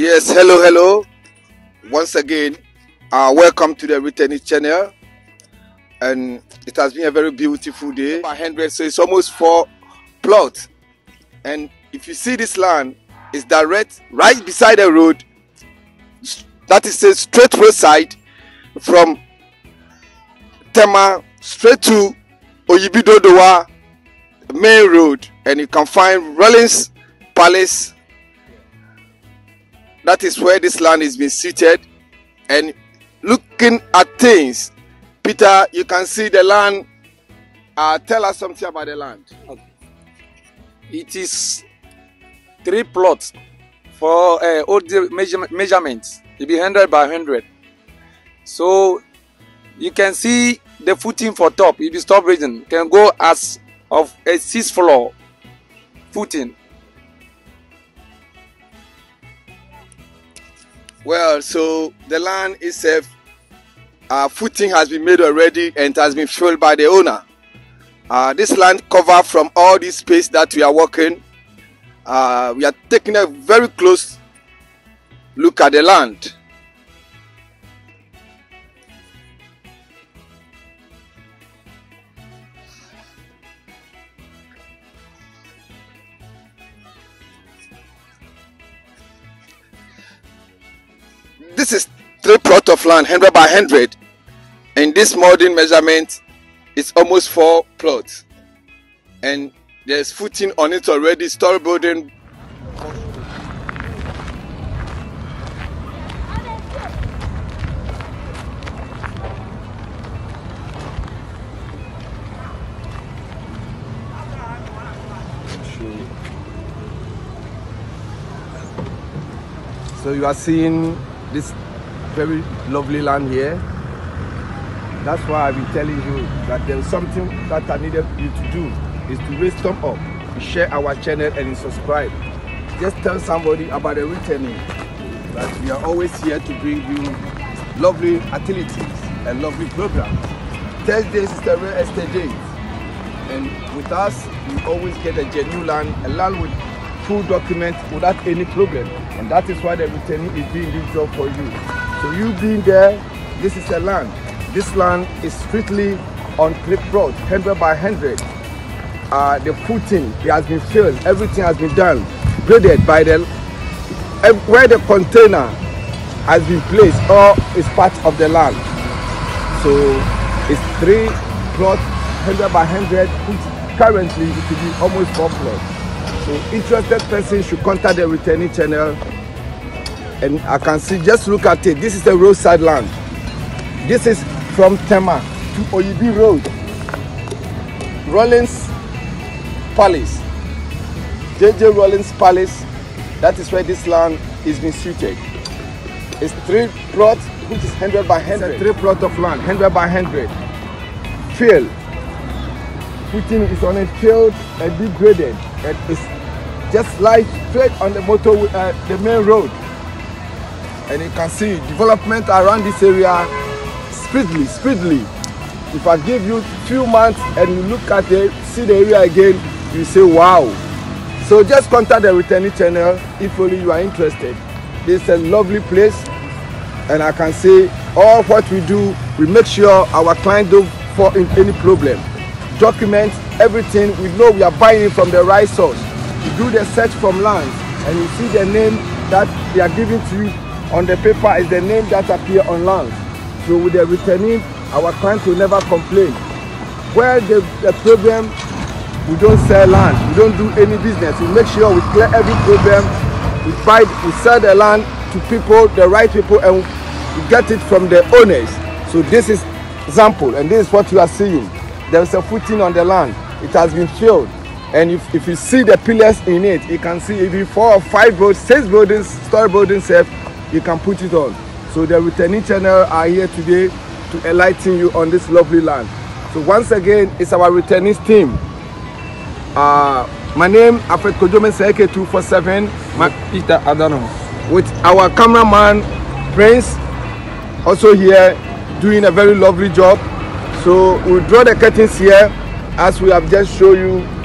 Yes, hello, hello. Once again, uh, welcome to the Returnees channel. And it has been a very beautiful day. By 100, so it's almost four plots. And if you see this land, it's direct right beside the road. That is a straight roadside from Tema straight to Oyibi Dodowa main road. And you can find Rawlings Palace that is where this land is being seated. And looking at things, Peter, you can see the land. Uh, tell us something about the land. Okay. It is three plots for uh, all the measure, measurements. It be hundred by hundred. So you can see the footing for top. If you stop reading, can go as of a six floor footing Well, so the land itself, uh, footing has been made already and has been filled by the owner. Uh, this land cover from all this space that we are working. Uh, we are taking a very close look at the land. This is three plot of land 100 by 100 and this modern measurement is almost four plots. And there's footing on it already story building. So you are seeing this very lovely land here. That's why I've been telling you that there's something that I needed you to do is to raise thumb up, share our channel and subscribe. Just tell somebody about the returning that we are always here to bring you lovely activities and lovely programs. Thursdays is the real estate day. And with us, we always get a genuine land, a land with full document without any problem. And that is why the returning is doing this job for you. So you being there, this is a land. This land is strictly on click road, 100 by 100. Uh, the footing it has been filled, everything has been done, graded by the where the container has been placed or is part of the land. So it's three plots, 100 by 100, which currently it will be almost four plots. So interested person should contact the returnees channel. And I can see, just look at it. This is the roadside land. This is from Tema to Oyibi Road. Rawlings Palace. JJ Rawlings Palace. That is where this land is being suited. It's three plots, which is 100 by 100. three plot of land, 100 by 100. Field. Footing is on a field and degraded. And it's just like straight on the motor, uh, the main road. And you can see development around this area speedily, speedily. If I give you few months and you look at it, see the area again, you say wow. So just contact the returnees channel if only you are interested. This is a lovely place and I can say all what we do, we make sure our client don't fall in any problem. Document everything, we know we are buying from the right source. You do the search from land and you see the name that they are giving to you on the paper is the name that appear on land. So with the returning, our client will never complain. Where the, the problem, we don't sell land, we don't do any business. We make sure we clear every problem. We buy, we sell the land to people, the right people, and we get it from the owners. So this is example, and this is what you are seeing. There is a footing on the land. It has been filled. And if, if you see the pillars in it, you can see if you four or five buildings, six buildings, story buildings, you can put it on. So the returning channel are here today to enlighten you on this lovely land. So once again, it's our returning team. Uh, my name Alfred Kojome Seke 247. My, Peter Adano. With our cameraman Prince also here doing a very lovely job. So we'll draw the curtains here as we have just shown you